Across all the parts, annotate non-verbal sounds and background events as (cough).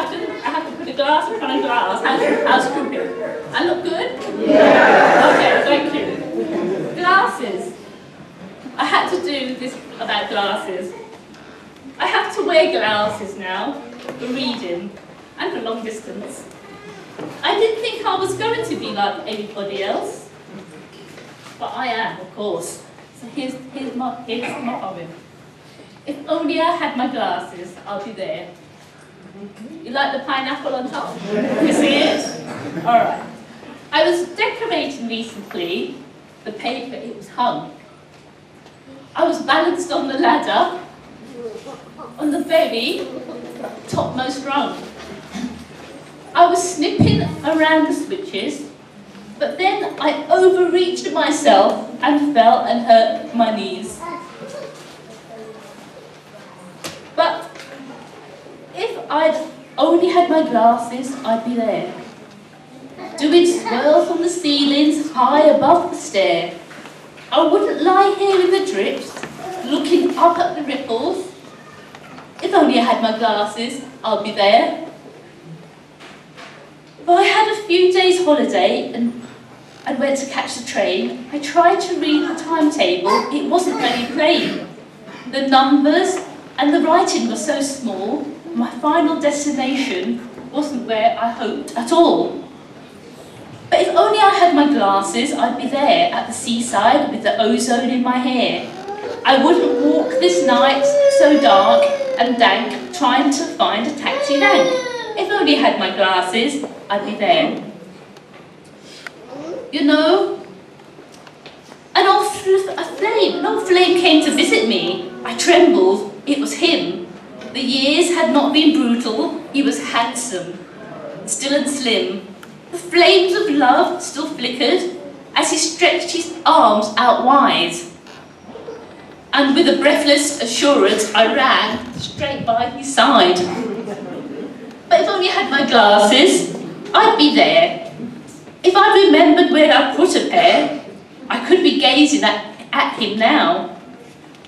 have to, I have to put a glass in front of glass. Cooking? I look good? Yeah. Okay, thank you. Glasses. I had to do this about glasses. I have to wear glasses now for reading and for long distance. I didn't think I was going to be like anybody else, but I am, of course. So here's, here's, my, here's my poem. If only I had my glasses, I'll be there. You like the pineapple on top? You see it? All right. I was decorating recently the paper, it was hung. I was balanced on the ladder on the very topmost rung. I was snipping around the switches, but then I overreached myself and fell and hurt my knees. But if I'd only had my glasses, I'd be there. Doing swirls on the ceilings high above the stair. I wouldn't lie here in the drips, looking up at the ripples. If only I had my glasses, I'd be there. If I had a few days holiday and, and went to catch the train, I tried to read the timetable. It wasn't very plain. The numbers and the writing were so small, my final destination wasn't where I hoped at all. But if only I had my glasses, I'd be there at the seaside with the ozone in my hair. I wouldn't walk this night so dark and dank trying to find a taxi rank. If only I had my glasses, I'd be there. You know, an old a flame, an old flame came to visit me. I trembled, it was him. The years had not been brutal, he was handsome, still and slim. The flames of love still flickered as he stretched his arms out wide. And with a breathless assurance, I ran straight by his side. But if only I had my glasses, I'd be there. If I remembered where I put a pair, I could be gazing at, at him now.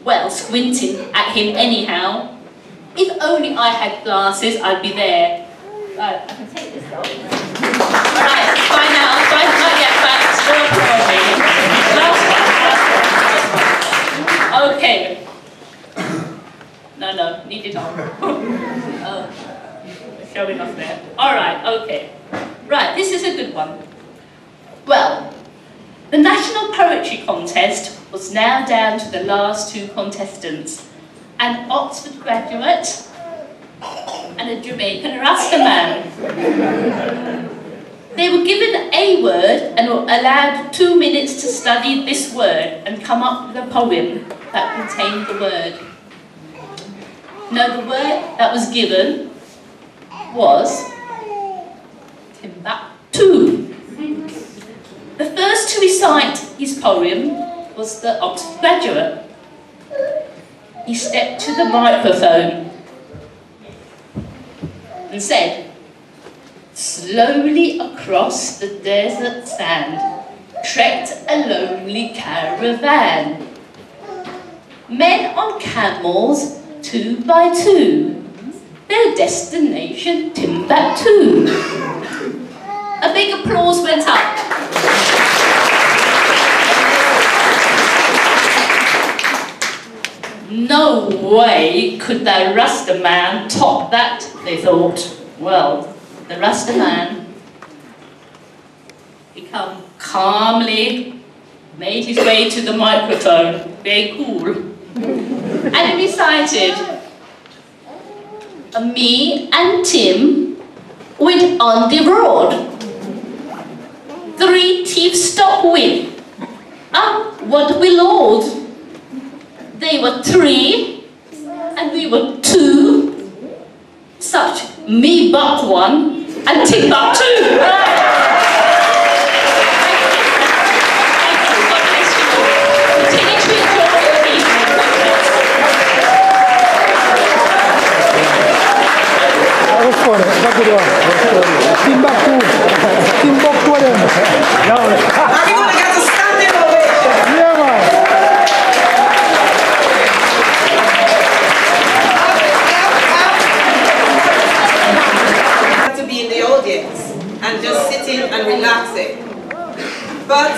Well, squinting at him anyhow. If only I had glasses, I'd be there. Right, I can take this off. Alright, bye now. Bye, recording. Last one, last one. Okay. No, no, need it on. (laughs) oh, showing off there. Alright, okay. Right, this is a good one. Well, the National Poetry Contest was now down to the last two contestants, an Oxford graduate and a Jamaican Rasta man. They were given a word and were allowed two minutes to study this word and come up with a poem that contained the word. Now the word that was given was Timbuktu. The first to recite his poem was the Oxford graduate. He stepped to the microphone and said, Slowly across the desert sand trekked a lonely caravan. Men on camels, two by two, their destination Timbuktu. A big applause went up. No way could the Rasta man top that, they thought. Well, the Rasta man become calmly made his way to the microphone, very cool, and he recited, me and Tim went on the road. Three thieves stopped with, ah, what we load. They were three, and we were two. Such me buck one, and. Timbuktu. Timbuktu. Timbuktu them. Everyone got a standing ovation. Yeah, man. and relaxing. But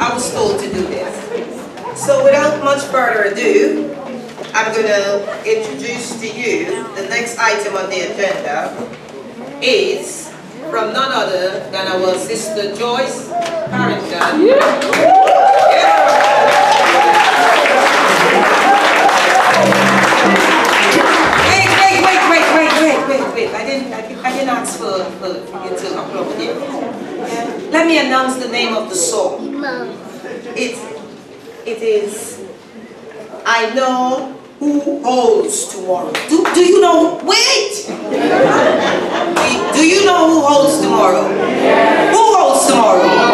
I was told to do this. So without much further ado, I'm going to introduce to you the next item on the agenda is from none other than our sister Joyce Harrington. Wait, wait, wait, wait, wait, wait, wait, wait. I didn't, I didn't, ask for, for, for you to applaud it. Yeah. Let me announce the name of the song. It, it is I know who holds tomorrow. Do, do you know? Wait! (laughs) do, do you know who holds tomorrow? Who holds tomorrow?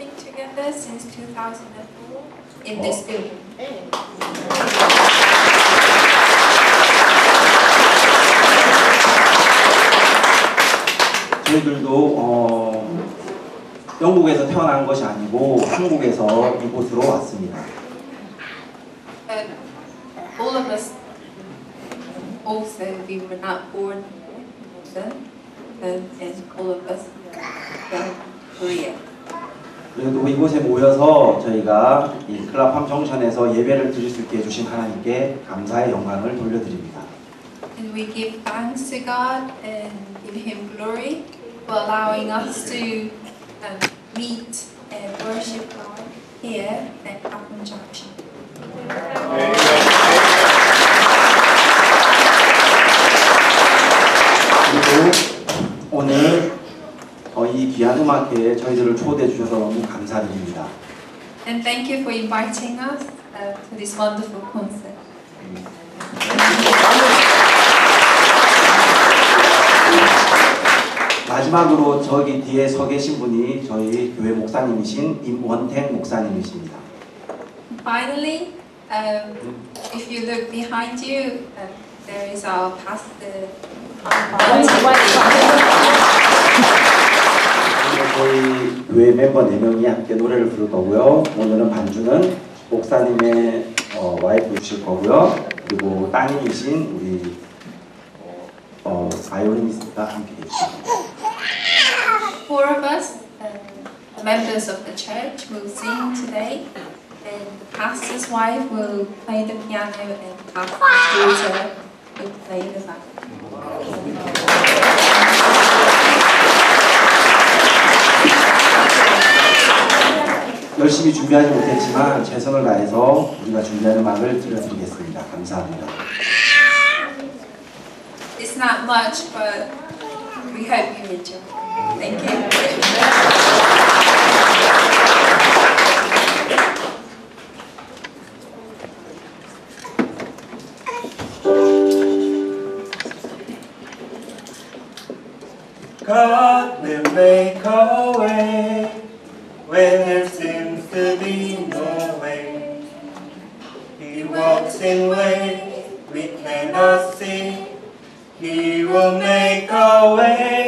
Worshiping together since 2004 in this building. 저희들도 어, 영국에서 태어난 것이 아니고 한국에서 이곳으로 왔습니다. But all of us also we were not born here, but and all of us from Korea. 그래도 이곳에 모여서 저희가 이 클라팜 정션에서 예배를 드릴 수 있게 해주신 하나님께 감사의 영광을 돌려드립니다. And we give thanks to God and give Him glory for allowing us to um, meet and worship God here at Clapham Junction. 그리고 오늘 어, 이 귀한 음악회에 저희들을 초대해 주셔서 너무 감사드립니다. And thank you for inviting us uh, to this wonderful concert. 마지막으로 저기 뒤에 서 계신 분이 저희 교회 목사님이신 임원택 목사님이십니다. Finally, um, if you look behind you, uh, there is our pastor. 저희 교회 멤버 4명이 함께 노래를 부를 거고요. 오늘은 반주는 목사님의 어, 와이프 주실 거고요. 그리고 따님이신 우리 어, 바이올리니스트가 함께 해주십니다. Four of us, um, members of the church, will sing today, and the pastor's wife will play the piano, and the pastor's daughter will play the violin. 열심히 준비하지 못했지만 최선을 다해서 우리가 준비한 음악을 들려드리겠습니다. 감사합니다. It's not much, but we hope you enjoy. Thank you. God will make a way where there to be no way. He walks in ways we cannot see. He will make a way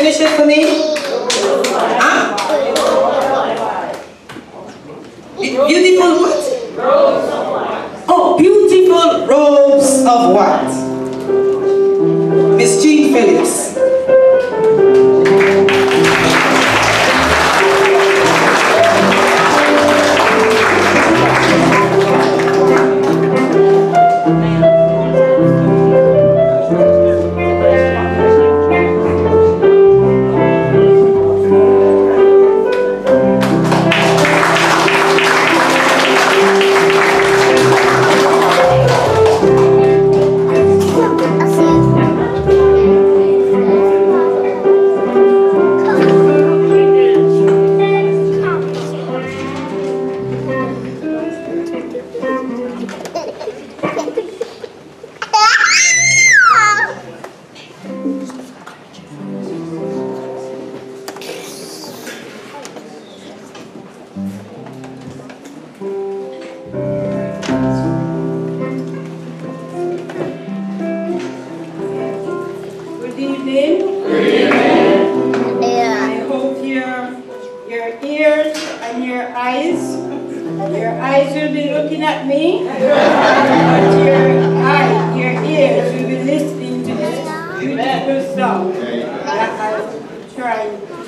Finish it for me. Huh? Beautiful what? Robes of white. Oh, beautiful robes of white.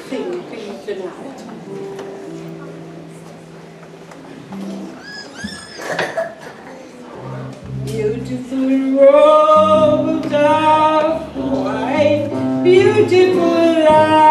thing you denied. Beautiful robe of white, beautiful light.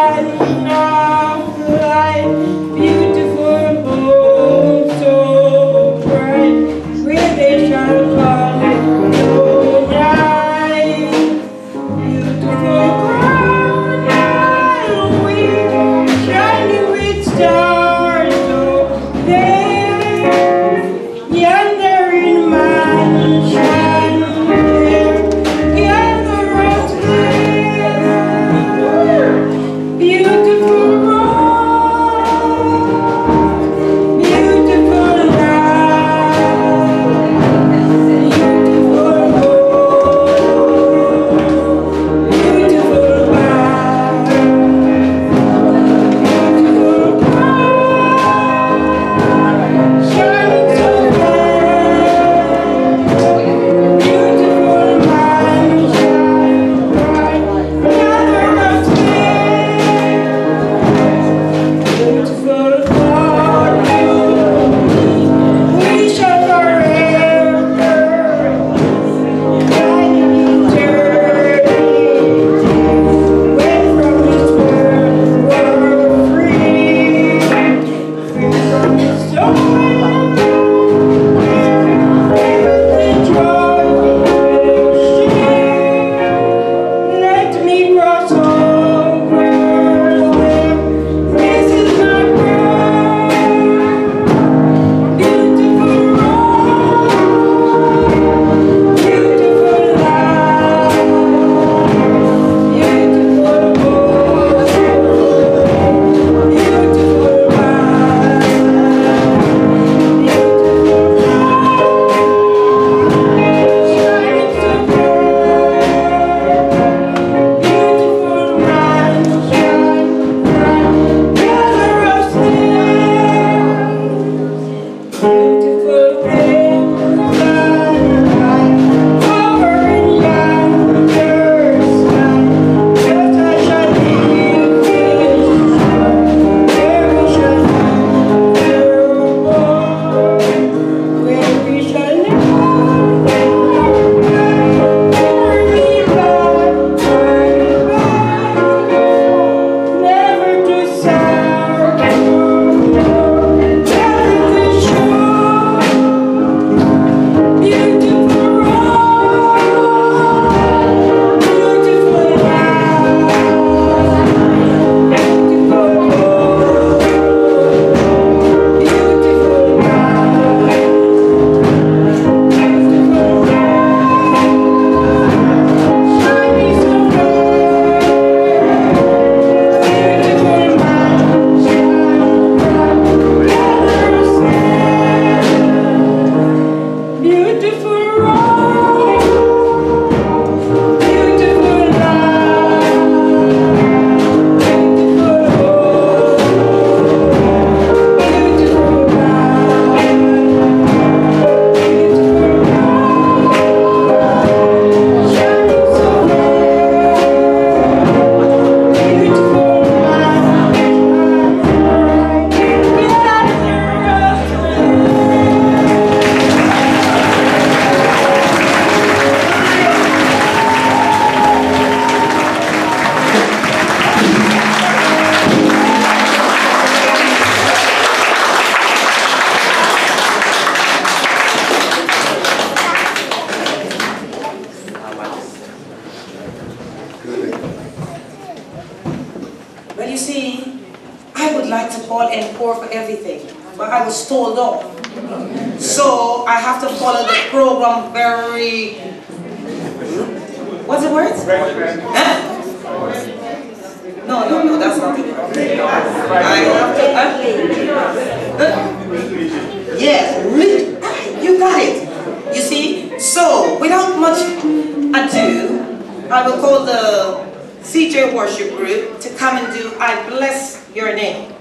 I will call the CJ worship group to come and do I Bless Your Name.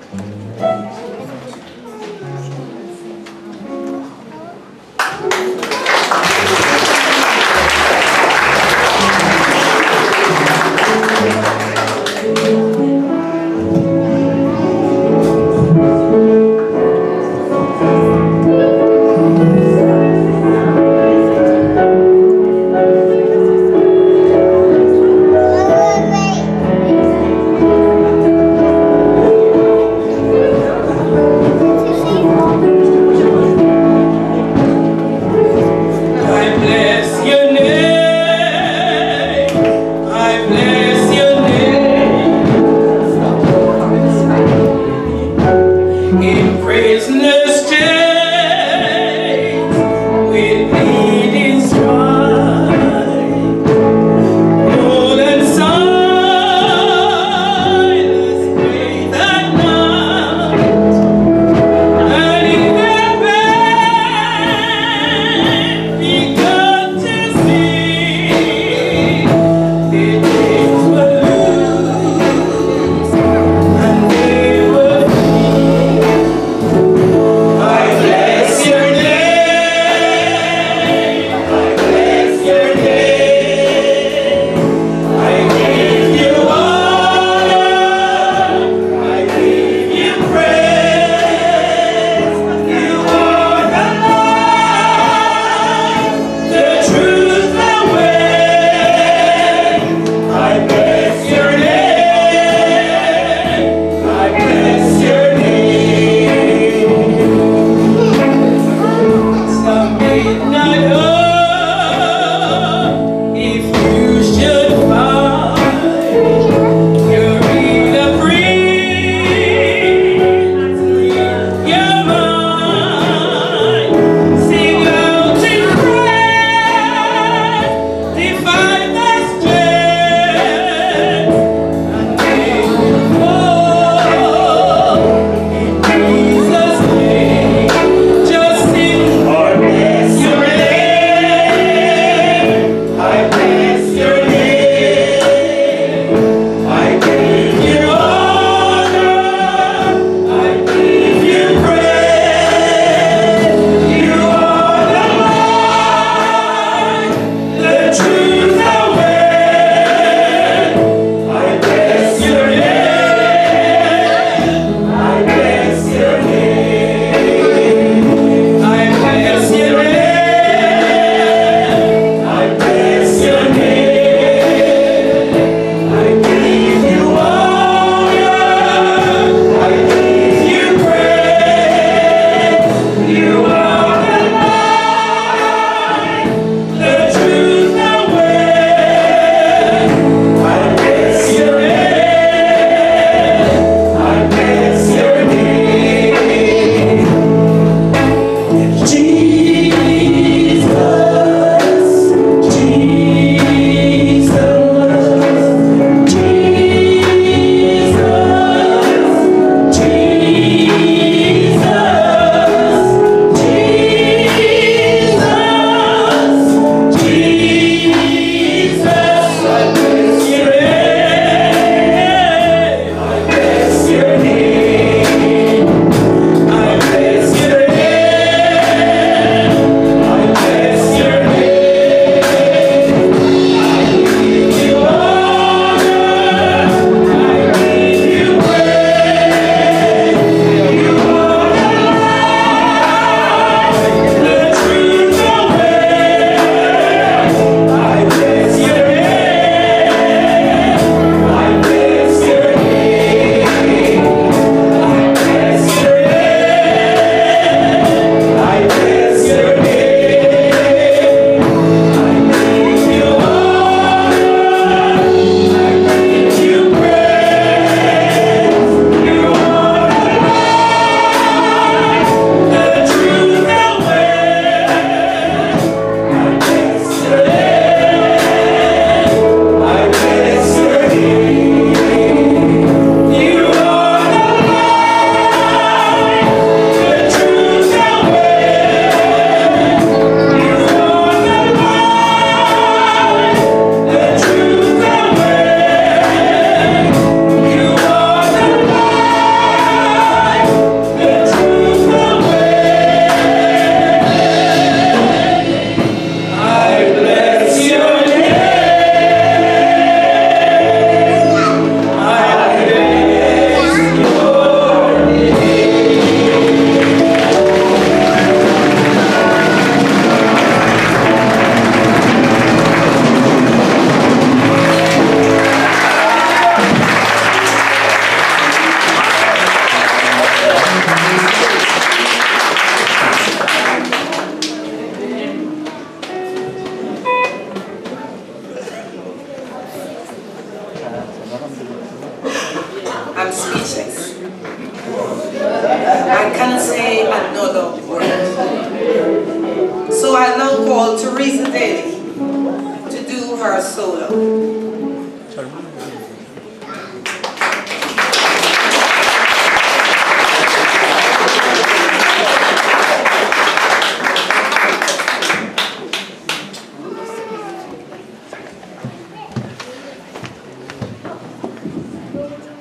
solo.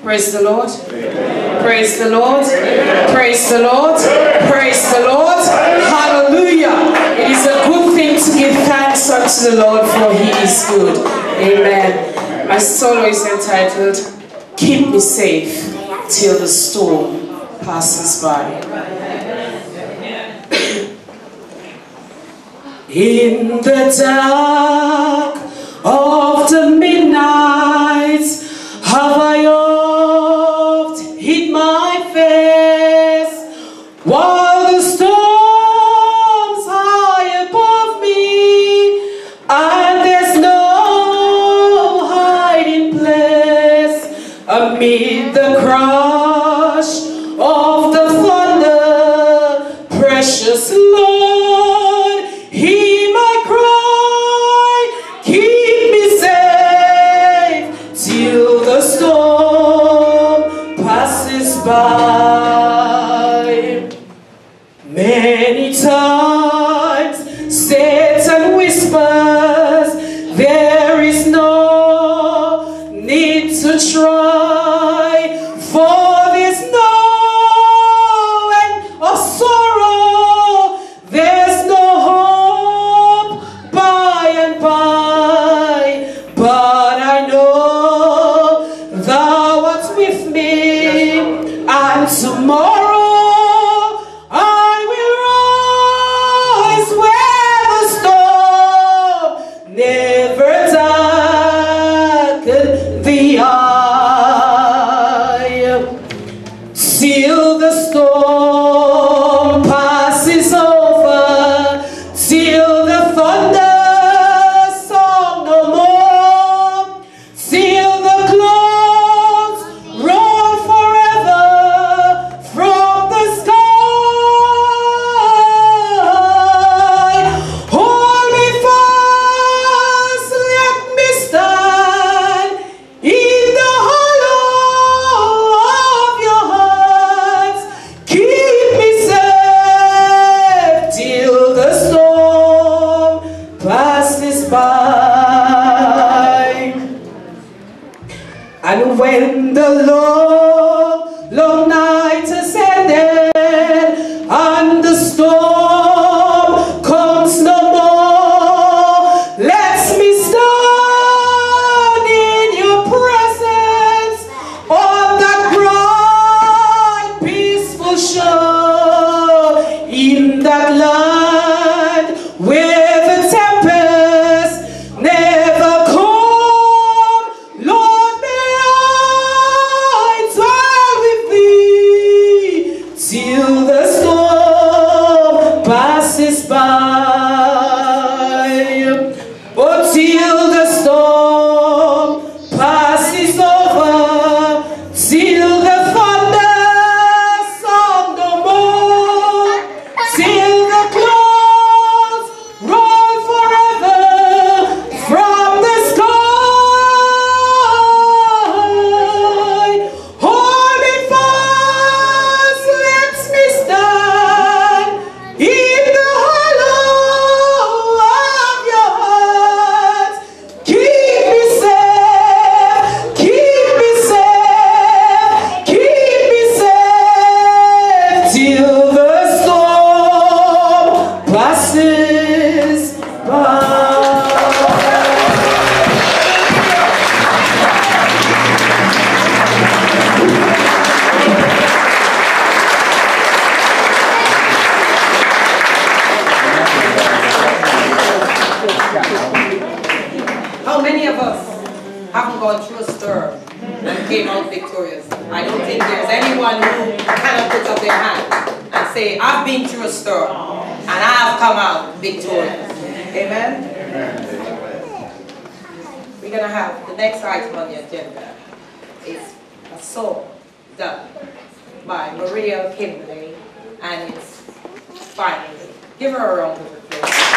Praise the Lord. Praise the Lord. Praise the Lord. Praise the Lord. to the Lord for he is good. Amen. My solo is entitled, Keep Me Safe Till the Storm Passes By. In the dark destroy. one who cannot put up their hand and say, I've been through a storm and I've come out victorious. Amen? Amen. We're going to have the next item on the agenda is a song done by Maria Kimberly and it's finally. Give her a round of applause.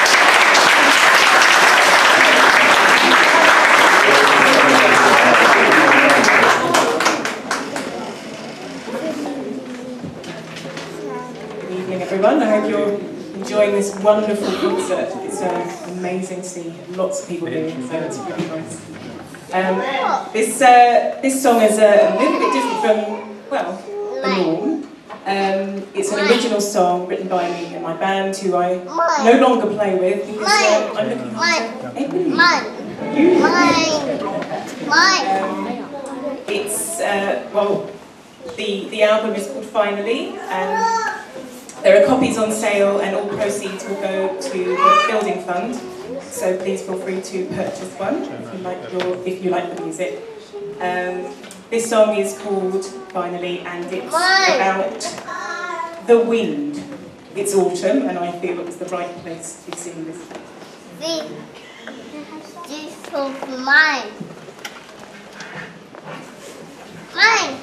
Everyone. I hope you're enjoying this wonderful concert. It's uh, amazing to see lots of people here, so it's really nice. Um, this, uh, this song is uh, a little bit different from, well, the norm. Um, it's an original song written by me and my band, who I no longer play with because uh, I'm looking after Emily. Um, it's, uh, well, the, the album is called Finally, and there are copies on sale, and all proceeds will go to the building fund. So please feel free to purchase one if you like your if you like the music. Um, this song is called Finally, and it's about the wind. It's autumn, and I feel it was the right place to sing this. This of mine. Mine.